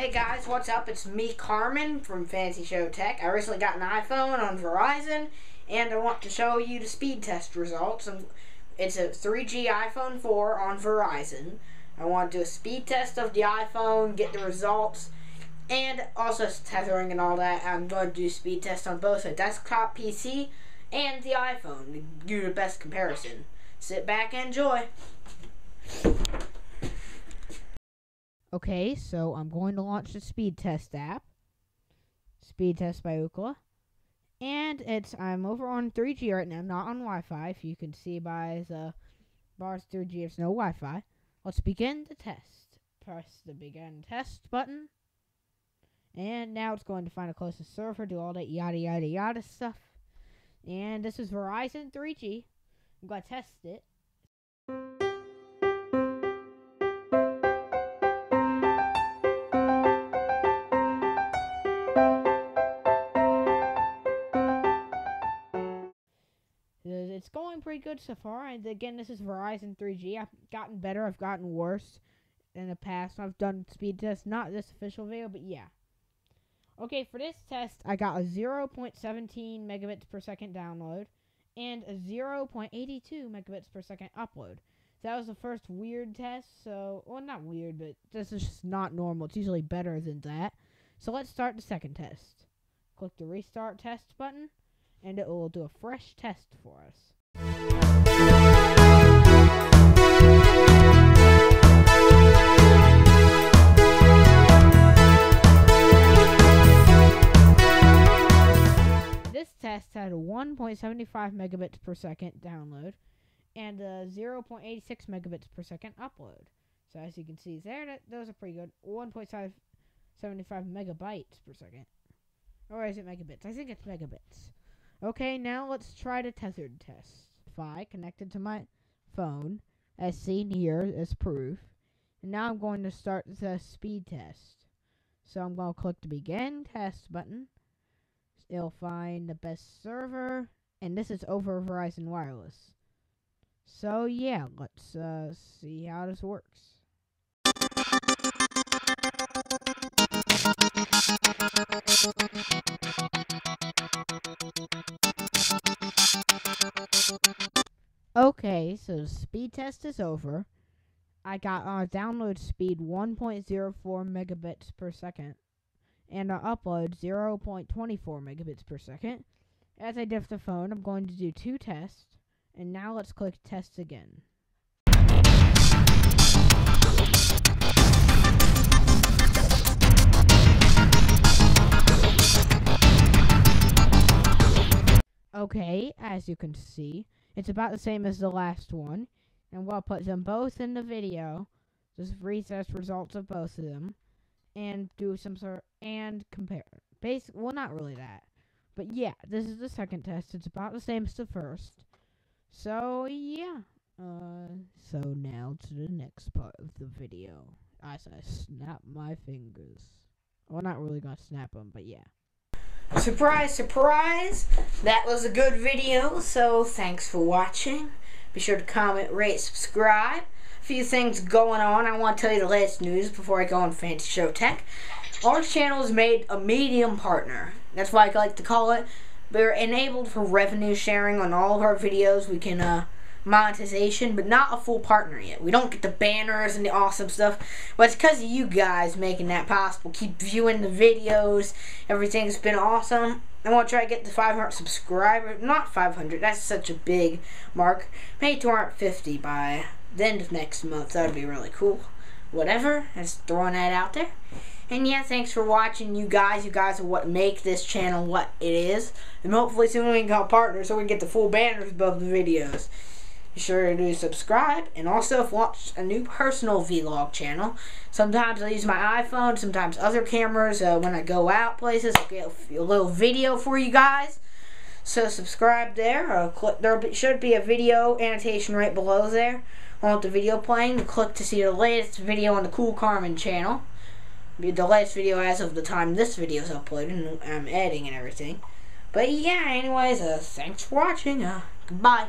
Hey guys, what's up? It's me, Carmen from Fancy Show Tech. I recently got an iPhone on Verizon, and I want to show you the speed test results. It's a 3G iPhone 4 on Verizon. I want to do a speed test of the iPhone, get the results, and also tethering and all that. I'm going to do speed test on both a desktop PC and the iPhone to you the best comparison. Sit back and enjoy. Okay, so I'm going to launch the speed test app. Speed test by Ookla. And it's I'm over on 3G right now, not on Wi-Fi. If you can see by the bars 3G, it's no Wi-Fi. Let's begin the test. Press the begin test button. And now it's going to find a closest server, do all that yada yada yada stuff. And this is Verizon 3G. I'm going to test it. It's going pretty good so far. And again, this is Verizon 3G. I've gotten better. I've gotten worse in the past. I've done speed tests, not this official video, but yeah. Okay, for this test, I got a 0.17 megabits per second download and a 0.82 megabits per second upload. So That was the first weird test, so, well, not weird, but this is just not normal. It's usually better than that. So let's start the second test. Click the restart test button and it will do a fresh test for us. This test had a 1.75 megabits per second download and a 0.86 megabits per second upload. So as you can see there, that, those are pretty good. 1.75 megabytes per second. Or is it megabits? I think it's megabits. Okay, now let's try the tethered test. Wi-Fi connected to my phone, as seen here as proof. And now I'm going to start the speed test. So I'm going to click the begin test button. It'll find the best server, and this is over Verizon Wireless. So yeah, let's uh, see how this works. Okay, so speed test is over. I got uh, download speed 1.04 megabits per second and our upload 0.24 megabits per second. As I diff the phone, I'm going to do two tests, and now let's click test again. Okay, as you can see, it's about the same as the last one. And we'll put them both in the video. Just retest results of both of them. And do some sort and compare. Basic well not really that. But yeah, this is the second test. It's about the same as the first. So yeah. Uh so now to the next part of the video. As I snap my fingers. Well not really gonna snap them, but yeah. Surprise, surprise! That was a good video, so thanks for watching. Be sure to comment, rate, subscribe. A few things going on. I want to tell you the latest news before I go on Fancy Show Tech. Our channel is made a medium partner. That's why I like to call it. We're enabled for revenue sharing on all of our videos. We can, uh, monetization, but not a full partner yet. We don't get the banners and the awesome stuff, but it's because of you guys making that possible. Keep viewing the videos. Everything's been awesome. I want to try to get to 500 subscribers. Not 500. That's such a big mark. Maybe 250 by the end of next month. That would be really cool. Whatever. Just throwing that out there. And yeah, thanks for watching, you guys. You guys are what make this channel what it is. And hopefully soon we can become partners so we can get the full banners above the videos. Be sure to subscribe and also watch a new personal vlog channel. Sometimes I use my iPhone, sometimes other cameras. Uh, when I go out places, I'll get a little video for you guys. So subscribe there. Uh, click, there should be a video annotation right below there. On the video playing, click to see the latest video on the Cool Carmen channel. Be the latest video as of the time this video is uploaded and I'm editing and everything. But yeah, anyways, uh, thanks for watching. Uh, goodbye.